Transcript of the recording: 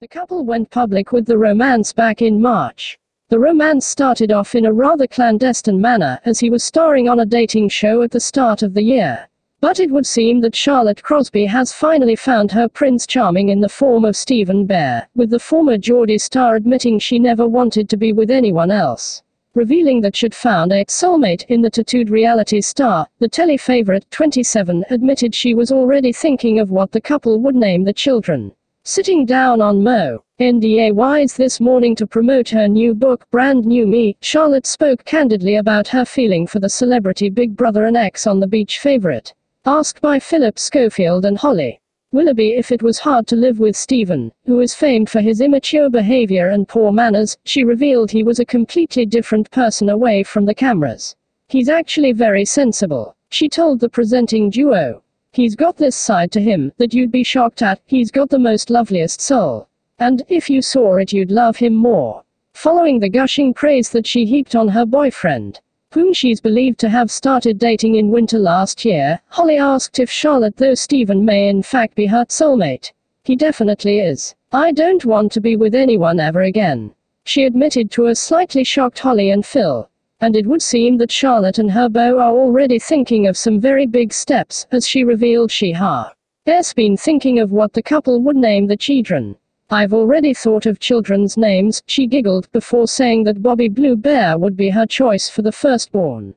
The couple went public with the romance back in March. The romance started off in a rather clandestine manner as he was starring on a dating show at the start of the year. But it would seem that Charlotte Crosby has finally found her Prince Charming in the form of Stephen Bear, with the former Geordie star admitting she never wanted to be with anyone else. Revealing that she'd found a soulmate in the tattooed reality star, the telly favorite 27 admitted she was already thinking of what the couple would name the children. Sitting down on Mo. NDAYs this morning to promote her new book, Brand New Me, Charlotte spoke candidly about her feeling for the celebrity Big Brother and ex on the beach favorite. Asked by Phillip Schofield and Holly Willoughby if it was hard to live with Stephen, who is famed for his immature behavior and poor manners, she revealed he was a completely different person away from the cameras. He's actually very sensible, she told the presenting duo. He's got this side to him that you'd be shocked at, he's got the most loveliest soul. And if you saw it, you'd love him more. Following the gushing praise that she heaped on her boyfriend, whom she's believed to have started dating in winter last year, Holly asked if Charlotte though Stephen may in fact be her soulmate. He definitely is. I don't want to be with anyone ever again. She admitted to a slightly shocked Holly and Phil. And it would seem that Charlotte and her beau are already thinking of some very big steps, as she revealed she has been thinking of what the couple would name the children. I've already thought of children's names, she giggled before saying that Bobby Blue Bear would be her choice for the firstborn.